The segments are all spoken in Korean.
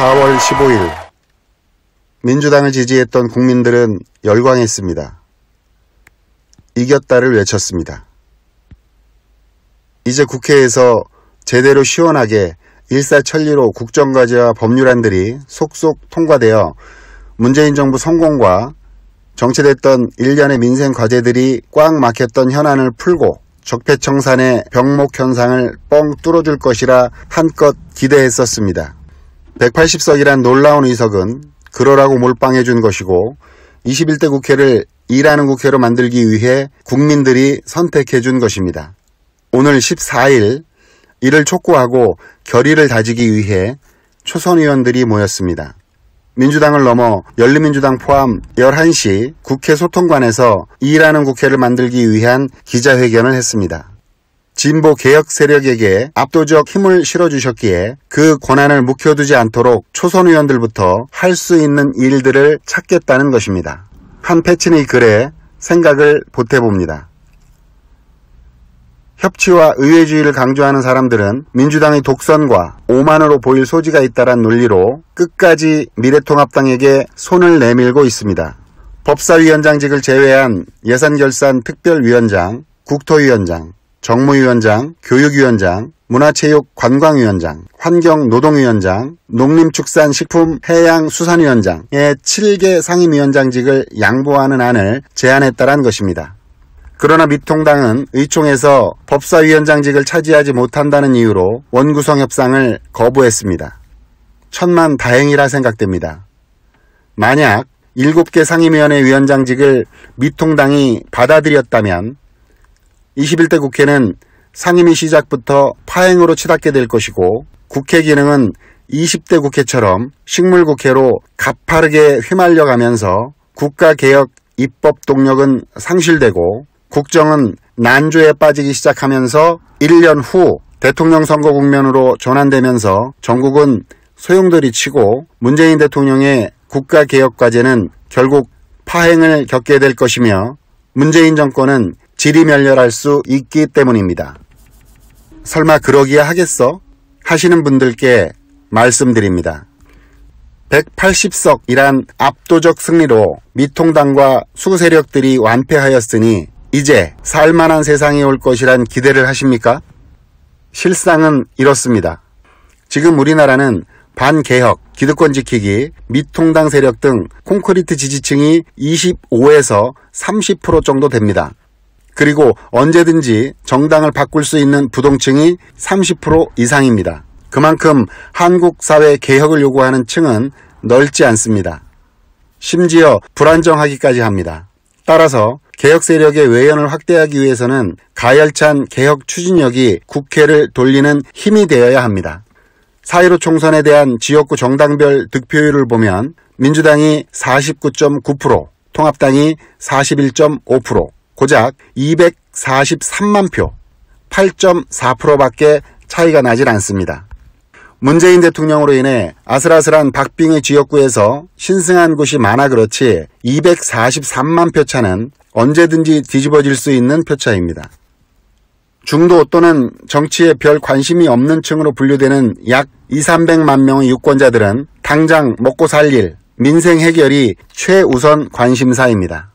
4월 15일 민주당을 지지했던 국민들은 열광했습니다. 이겼다를 외쳤습니다. 이제 국회에서 제대로 시원하게 일사천리로 국정과제와 법률안들이 속속 통과되어 문재인 정부 성공과 정체됐던 일련의 민생 과제들이 꽉 막혔던 현안을 풀고 적폐청산의 병목 현상을 뻥 뚫어줄 것이라 한껏 기대했었습니다. 180석이란 놀라운 의석은 그러라고 몰빵해 준 것이고 21대 국회를 일하는 국회로 만들기 위해 국민들이 선택해 준 것입니다. 오늘 14일 이를 촉구하고 결의를 다지기 위해 초선 의원들이 모였습니다. 민주당을 넘어 열린민주당 포함 11시 국회 소통관에서 일하는 국회를 만들기 위한 기자회견을 했습니다. 진보 개혁 세력에게 압도적 힘을 실어주셨기에 그 권한을 묵혀두지 않도록 초선 의원들부터 할 수 있는 일들을 찾겠다는 것입니다. 한 패친의 글에 생각을 보태봅니다. 협치와 의회주의를 강조하는 사람들은 민주당의 독선과 오만으로 보일 소지가 있다란 논리로 끝까지 미래통합당에게 손을 내밀고 있습니다. 법사위원장직을 제외한 예산결산 특별위원장, 국토위원장, 정무위원장, 교육위원장, 문화체육관광위원장, 환경노동위원장, 농림축산식품해양수산위원장의 7개 상임위원장직을 양보하는 안을 제안했다란 것입니다. 그러나 미통당은 의총에서 법사위원장직을 차지하지 못한다는 이유로 원구성 협상을 거부했습니다. 천만 다행이라 생각됩니다. 만약 7개 상임위원회 위원장직을 미통당이 받아들였다면 21대 국회는 상임위 시작부터 파행으로 치닫게 될 것이고 국회 기능은 20대 국회처럼 식물국회로 가파르게 휘말려 가면서 국가개혁 입법 동력은 상실되고 국정은 난조에 빠지기 시작하면서 1년 후 대통령 선거 국면으로 전환되면서 전국은 소용돌이 치고 문재인 대통령의 국가개혁 과제는 결국 파행을 겪게 될 것이며 문재인 정권은 지리멸렬할 수 있기 때문입니다. 설마 그러기야 하겠어? 하시는 분들께 말씀드립니다. 180석이란 압도적 승리로 미통당과 수세력들이 완패하였으니 이제 살만한 세상이 올 것이란 기대를 하십니까? 실상은 이렇습니다. 지금 우리나라는 반개혁, 기득권 지키기, 미통당 세력 등 콘크리트 지지층이 25에서 30% 정도 됩니다. 그리고 언제든지 정당을 바꿀 수 있는 부동층이 30% 이상입니다. 그만큼 한국 사회 개혁을 요구하는 층은 넓지 않습니다. 심지어 불안정하기까지 합니다. 따라서 개혁 세력의 외연을 확대하기 위해서는 가열찬 개혁 추진력이 국회를 돌리는 힘이 되어야 합니다. 4.15 총선에 대한 지역구 정당별 득표율을 보면 민주당이 49.9%, 통합당이 41.5%, 고작 243만 표, 8.4%밖에 차이가 나질 않습니다. 문재인 대통령으로 인해 아슬아슬한 박빙의 지역구에서 신승한 곳이 많아 그렇지 243만 표 차는 언제든지 뒤집어질 수 있는 표 차입니다. 중도 또는 정치에 별 관심이 없는 층으로 분류되는 약 2, 300만 명의 유권자들은 당장 먹고 살 일, 민생 해결이 최우선 관심사입니다.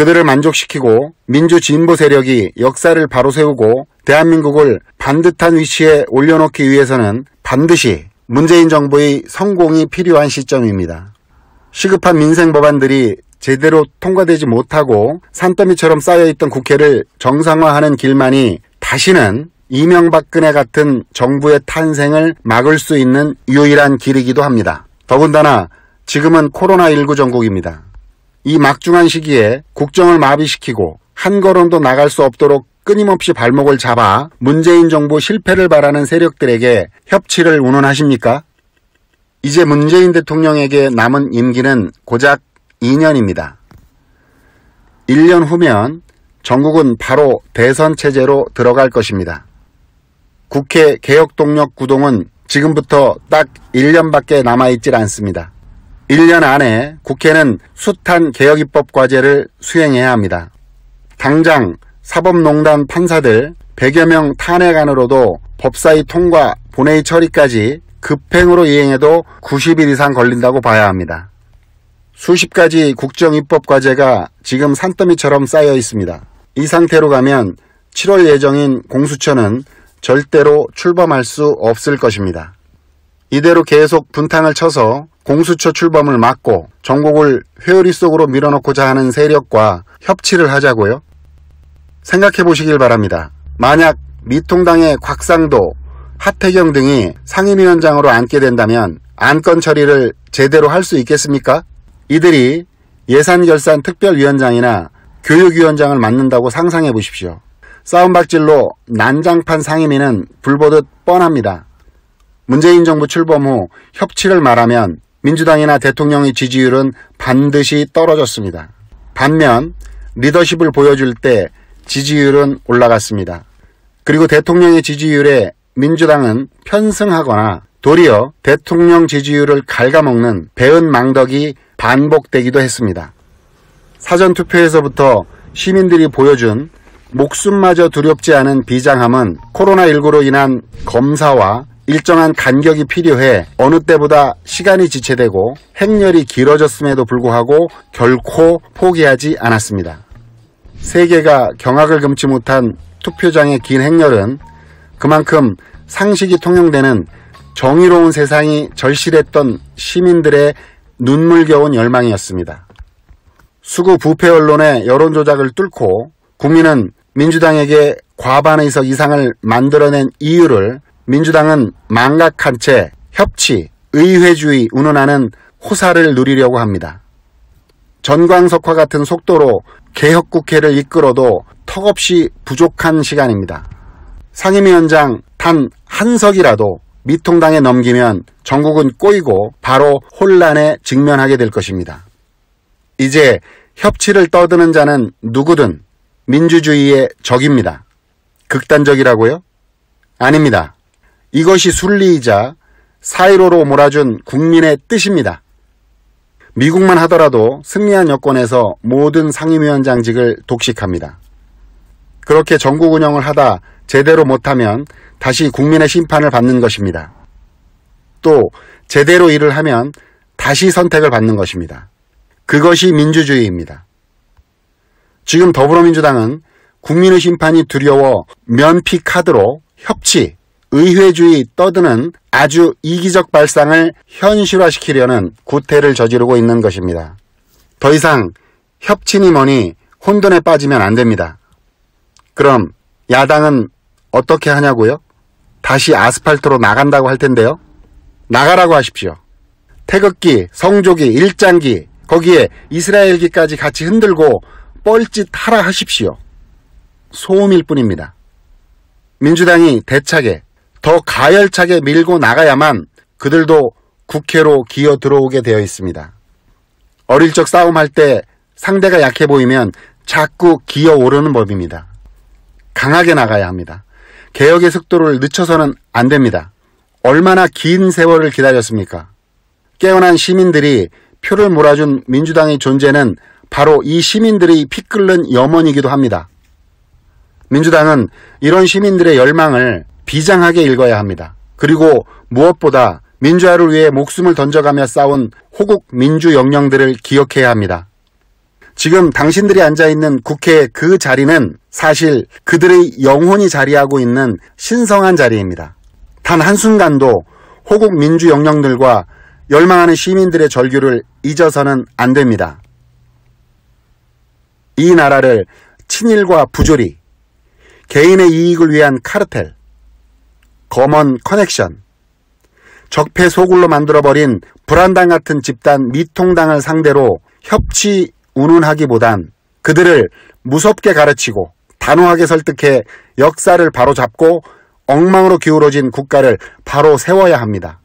그들을 만족시키고 민주 진보 세력이 역사를 바로 세우고 대한민국을 반듯한 위치에 올려놓기 위해서는 반드시 문재인 정부의 성공이 필요한 시점입니다. 시급한 민생 법안들이 제대로 통과되지 못하고 산더미처럼 쌓여있던 국회를 정상화하는 길만이 다시는 이명박근혜 같은 정부의 탄생을 막을 수 있는 유일한 길이기도 합니다. 더군다나 지금은 코로나19 전국입니다. 이 막중한 시기에 국정을 마비시키고 한 걸음도 나갈 수 없도록 끊임없이 발목을 잡아 문재인 정부 실패를 바라는 세력들에게 협치를 운운하십니까? 이제 문재인 대통령에게 남은 임기는 고작 2년입니다. 1년 후면 전국은 바로 대선 체제로 들어갈 것입니다. 국회 개혁 동력 구동은 지금부터 딱 1년밖에 남아있질 않습니다. 1년 안에 국회는 숱한 개혁입법 과제를 수행해야 합니다. 당장 사법농단 판사들 100여 명 탄핵안으로도 법사위 통과, 본회의 처리까지 급행으로 이행해도 90일 이상 걸린다고 봐야 합니다. 수십 가지 국정 입법 과제가 지금 산더미처럼 쌓여 있습니다. 이 상태로 가면 7월 예정인 공수처는 절대로 출범할 수 없을 것입니다. 이대로 계속 분탕을 쳐서 공수처 출범을 막고 전국을 회오리 속으로 밀어넣고자 하는 세력과 협치를 하자고요? 생각해 보시길 바랍니다. 만약 미통당의 곽상도, 하태경 등이 상임위원장으로 앉게 된다면 안건 처리를 제대로 할 수 있겠습니까? 이들이 예산결산 특별위원장이나 교육위원장을 맡는다고 상상해 보십시오. 싸움박질로 난장판 상임위는 불보듯 뻔합니다. 문재인 정부 출범 후 협치를 말하면 민주당이나 대통령의 지지율은 반드시 떨어졌습니다. 반면 리더십을 보여줄 때 지지율은 올라갔습니다. 그리고 대통령의 지지율에 민주당은 편승하거나 도리어 대통령 지지율을 갉아먹는 배은 망덕이 반복되기도 했습니다. 사전투표에서부터 시민들이 보여준 목숨마저 두렵지 않은 비장함은 코로나19로 인한 검사와 일정한 간격이 필요해 어느 때보다 시간이 지체되고 행렬이 길어졌음에도 불구하고 결코 포기하지 않았습니다. 세계가 경악을 금치 못한 투표장의 긴 행렬은 그만큼 상식이 통용되는 정의로운 세상이 절실했던 시민들의 눈물겨운 열망이었습니다. 수구 부패 언론의 여론 조작을 뚫고 국민은 민주당에게 과반 의석 이상을 만들어낸 이유를 민주당은 망각한 채 협치, 의회주의 운운하는 호사를 누리려고 합니다. 전광석화 같은 속도로 개혁국회를 이끌어도 턱없이 부족한 시간입니다. 상임위원장 단 한 석이라도 미통당에 넘기면 전국은 꼬이고 바로 혼란에 직면하게 될 것입니다. 이제 협치를 떠드는 자는 누구든 민주주의의 적입니다. 극단적이라고요? 아닙니다. 이것이 순리이자 사이로로 몰아준 국민의 뜻입니다. 미국만 하더라도 승리한 여권에서 모든 상임위원장직을 독식합니다. 그렇게 전국 운영을 하다 제대로 못하면 다시 국민의 심판을 받는 것입니다. 또 제대로 일을 하면 다시 선택을 받는 것입니다. 그것이 민주주의입니다. 지금 더불어민주당은 국민의 심판이 두려워 면피 카드로 협치, 의회주의 떠드는 아주 이기적 발상을 현실화시키려는 구태를 저지르고 있는 것입니다. 더 이상 협치니 뭐니 혼돈에 빠지면 안 됩니다. 그럼 야당은 어떻게 하냐고요? 다시 아스팔트로 나간다고 할 텐데요. 나가라고 하십시오. 태극기, 성조기, 일장기, 거기에 이스라엘기까지 같이 흔들고 뻘짓 하라 하십시오. 소음일 뿐입니다. 민주당이 대차게 더 가열차게 밀고 나가야만 그들도 국회로 기어 들어오게 되어 있습니다. 어릴 적 싸움할 때 상대가 약해 보이면 자꾸 기어 오르는 법입니다. 강하게 나가야 합니다. 개혁의 속도를 늦춰서는 안 됩니다. 얼마나 긴 세월을 기다렸습니까? 깨어난 시민들이 표를 몰아준 민주당의 존재는 바로 이 시민들의 피 끓는 염원이기도 합니다. 민주당은 이런 시민들의 열망을 비장하게 읽어야 합니다. 그리고 무엇보다 민주화를 위해 목숨을 던져가며 싸운 호국 민주 영령들을 기억해야 합니다. 지금 당신들이 앉아있는 국회의 그 자리는 사실 그들의 영혼이 자리하고 있는 신성한 자리입니다. 단 한순간도 호국 민주 영령들과 열망하는 시민들의 절규를 잊어서는 안 됩니다. 이 나라를 친일과 부조리, 개인의 이익을 위한 카르텔, 검언 커넥션, 적폐 소굴로 만들어버린 불안당 같은 집단 미통당을 상대로 협치 운운하기보단 그들을 무섭게 가르치고 단호하게 설득해 역사를 바로 잡고 엉망으로 기울어진 국가를 바로 세워야 합니다.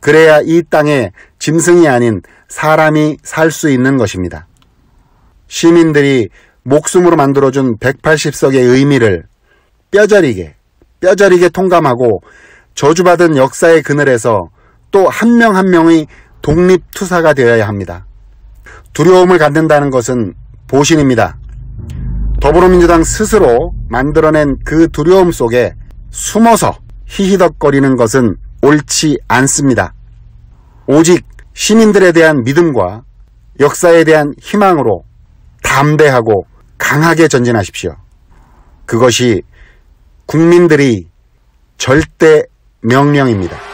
그래야 이 땅에 짐승이 아닌 사람이 살 수 있는 것입니다. 시민들이 목숨으로 만들어준 180석의 의미를 뼈저리게, 뼈저리게 통감하고 저주받은 역사의 그늘에서 또 한 명한 한 명의 독립투사가 되어야 합니다. 두려움을 갖는다는 것은 보신입니다. 더불어민주당 스스로 만들어낸 그 두려움 속에 숨어서 히히덕거리는 것은 옳지 않습니다. 오직 시민들에 대한 믿음과 역사에 대한 희망으로 담대하고 강하게 전진하십시오. 그것이 국민들이 절대 명령입니다.